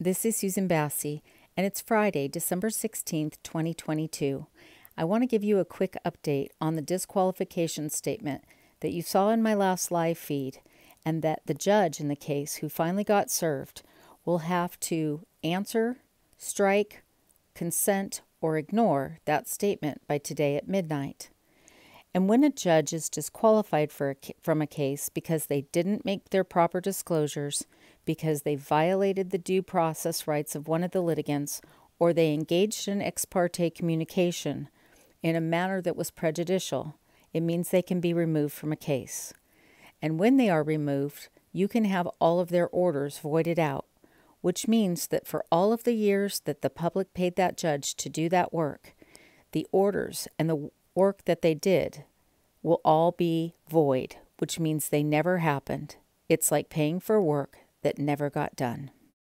This is Susan Bassi, and it's Friday, December 16th, 2022. I want to give you a quick update on the disqualification statement that you saw in my last live feed, and that the judge in the case who finally got served will have to answer, strike, consent, or ignore that statement by today at midnight. And when a judge is disqualified a, from a case because they didn't make their proper disclosures, because they violated the due process rights of one of the litigants, or they engaged in ex parte communication in a manner that was prejudicial, it means they can be removed from a case. And when they are removed, you can have all of their orders voided out, which means that for all of the years that the public paid that judge to do that work, the orders and the work that they did will all be void, which means they never happened. It's like paying for work that never got done.